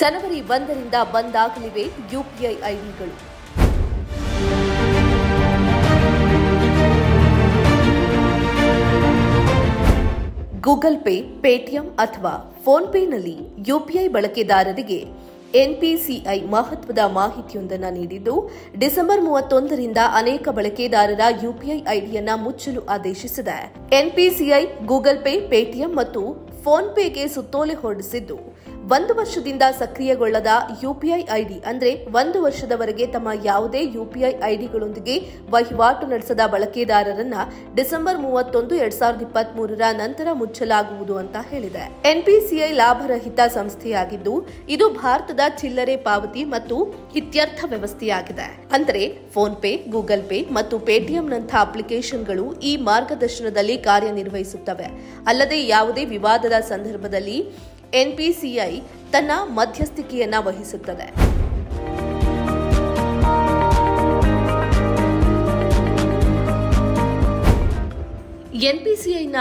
ಜನವರಿ ಒಂದರಿಂದ ಬಂದ್ ಆಗಲಿವೆ ಯುಪಿಐ ಐಡಿಗಳು. ಗೂಗಲ್ ಪೇ, ಪೇಟಿಎಂ ಅಥವಾ ಫೋನ್ಪೇನಲ್ಲಿ ಯುಪಿಐ ಬಳಕೆದಾರರಿಗೆ ಎನ್ಪಿಸಿಐ ಮಹತ್ವದ ಮಾಹಿತಿಯೊಂದನ್ನು ನೀಡಿದ್ದು, ಡಿಸೆಂಬರ್ ಮೂವತ್ತೊಂದರಿಂದ ಅನೇಕ ಬಳಕೆದಾರರ ಯುಪಿಐ ಐಡಿಯನ್ನು ಮುಚ್ಚಲು ಆದೇಶಿಸಿದೆ. ಎನ್ಪಿಸಿಐ, ಗೂಗಲ್ ಪೇ, ಪೇಟಿಎಂ ಮತ್ತು ಫೋನ್ಪೇಗೆ ಸುತ್ತೋಲೆ ಹೊರಡಿಸಿದ್ದು. ಒಂದು ವರ್ಷದಿಂದ ಸಕ್ರಿಯಗೊಳ್ಳದ ಯುಪಿಐ ಐಡಿ ಅಂದ್ರೆ ಒಂದು ವರ್ಷದವರೆಗೆ ತಮ್ಮ ಯಾವುದೇ ಯುಪಿಐ ಐಡಿಗಳೊಂದಿಗೆ ವಹಿವಾಟು ನಡೆಸದ ಬಳಕೆದಾರರನ್ನ ಡಿಸೆಂಬರ್ ಮೂವತ್ತೊಂದು, ಎರಡ್ ಸಾವಿರದ ಇಪ್ಪತ್ತ್ ಮೂರರ ನಂತರ ಮುಚ್ಚಲಾಗುವುದು ಅಂತ ಹೇಳಿದೆ. ಎನ್ಪಿಸಿಐ ಲಾಭರಹಿತ ಸಂಸ್ಥೆಯಾಗಿದ್ದು, ಇದು ಭಾರತದ ಚಿಲ್ಲರೆ ಪಾವತಿ ಮತ್ತು ಇತ್ಯರ್ಥ ವ್ಯವಸ್ಥೆಯಾಗಿದೆ. ಅಂದರೆ ಫೋನ್ ಪೇ ಗೂಗಲ್ ಪೇ ಮತ್ತು ಪೇಟಿಎಂನಂತಹ ಅಪ್ಲಿಕೇಶನ್ಗಳು ಈ ಮಾರ್ಗದರ್ಶನದಲ್ಲಿ ಕಾರ್ಯನಿರ್ವಹಿಸುತ್ತವೆ. ಅಲ್ಲದೆ ಯಾವುದೇ ವಿವಾದದ ಸಂದರ್ಭದಲ್ಲಿ ಎನ್ಪಿಸಿಐ ತನ್ನ ಮಧ್ಯಸ್ಥಿಕೆಯನ್ನ ವಹಿಸುತ್ತದೆ. ಎನ್ಪಿಸಿಐನ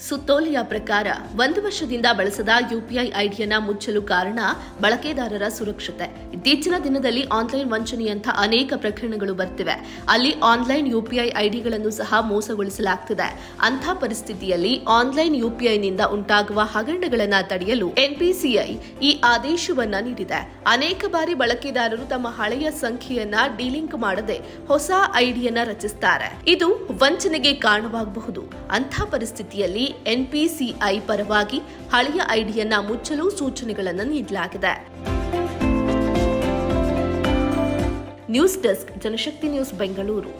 ಸುತ್ತೋಲೆಯ ಪ್ರಕಾರ ಒಂದು ವರ್ಷದಿಂದ ಬಳಸದ ಯುಪಿಐ ಐಡಿಯನ್ನ ಮುಚ್ಚಲು ಕಾರಣ ಬಳಕೆದಾರರ ಸುರಕ್ಷತೆ. ಇತ್ತೀಚಿನ ದಿನದಲ್ಲಿ ಆನ್ಲೈನ್ ವಂಚನೆಯಂಥ ಅನೇಕ ಪ್ರಕರಣಗಳು ಬರ್ತಿವೆ. ಅಲ್ಲಿ ಆನ್ಲೈನ್ ಯುಪಿಐ ಐಡಿಗಳನ್ನು ಸಹ ಮೋಸಗೊಳಿಸಲಾಗ್ತಿದೆ. ಅಂಥ ಪರಿಸ್ಥಿತಿಯಲ್ಲಿ ಆನ್ಲೈನ್ ಯುಪಿಐನಿಂದ ಉಂಟಾಗುವ ಹಗರಣಗಳನ್ನು ತಡೆಯಲು ಎನ್ಪಿಸಿಐ ಈ ಆದೇಶವನ್ನ ನೀಡಿದೆ. ಅನೇಕ ಬಾರಿ ಬಳಕೆದಾರರು ತಮ್ಮ ಹಳೆಯ ಸಂಖ್ಯೆಯನ್ನ ಡಿಲಿಂಕ್ ಮಾಡದೆ ಹೊಸ ಐಡಿಯನ್ನ ರಚಿಸುತ್ತಾರೆ ಇದು ವಂಚನೆಗೆ ಕಾರಣವಾಗಬಹುದು. ಅಂಥ ಪರಿಸ್ಥಿತಿಯಲ್ಲಿ ಎನ್ಪಿಸಿಐ ಪರವಾಗಿ ಹಳೆಯ ಐಡಿಯನ್ನ ಮುಚ್ಚಲು ಸೂಚನೆಗಳನ್ನು ನೀಡಲಾಗಿದೆ. News desk Janashakti news Bengaluru.